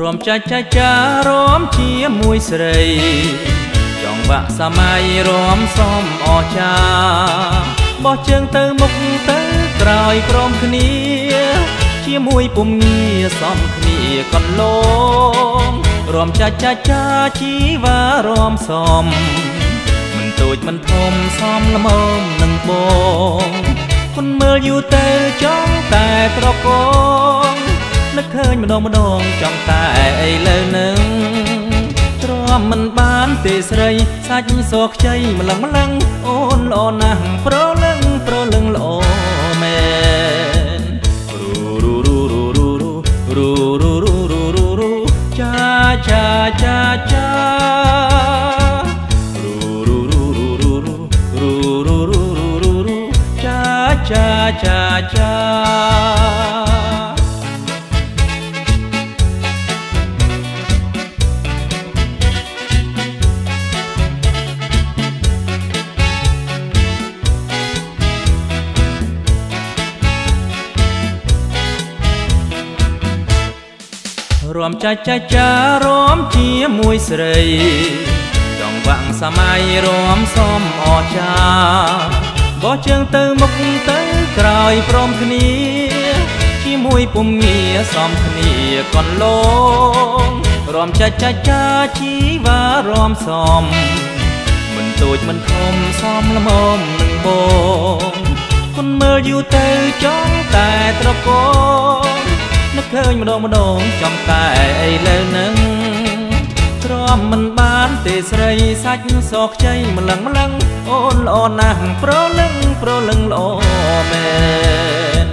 រំចាច់ចាច់ចារំជាមួយស្រី ចង់បាក់សម័យរំសំអចាបោះជើងទៅមុខទៅក្រោយព្រមគ្នា ជាមួយពុំងារសំគ្នាកន្លងរំចាច់ចាច់ចាជីវ៉ារំសំមិនតូចមិនធំសំល្មមនឹងបងគុនមើលយូរទៅចង់តែត្រកង នឹកឃើញម្ដងម្ដងចង់តែឥឡូវនឹងទ្រាំមិនបានទេស្រី សាច់សខ្ចីម្លឹងម្លឹងអូនល្អណាស់ប្រលឹងប្រលឹងល្អមែនរូរូរូរូរូរូរូរូរូរូរូចាចាចាចា រួមចាច់ចាច់ចារំជាមួយស្រីចង់វាក់សម័យរំសំអចាបោះជើងទៅមុខទៅក្រោយព្រមគ្នាជាមួយពុំងារសំគ្នាកន្លងរំចាច់ចាច់ចាជីវ៉ារំសំមិនតូចមិនធំសំល្មមនឹងបងគុនមើលយូរទៅចង់តែត្រកង នឹកឃើញម្ដងម្ដងចំតែឥឡូវនឹងទ្រាំមិនបានទេស្រីសាច់សខ្ចីម្លឹងម្លឹងអូនល្អណាស់ប្រលឹងប្រលឹងល្អមែន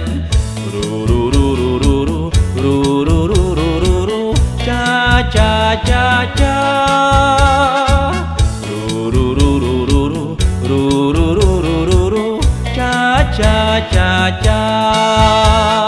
រូរូរូរូរូរូរូរូរូរូរូចាចាចាចារូរូរូរូរូរូរូរូរូរូរូចាចាចាចា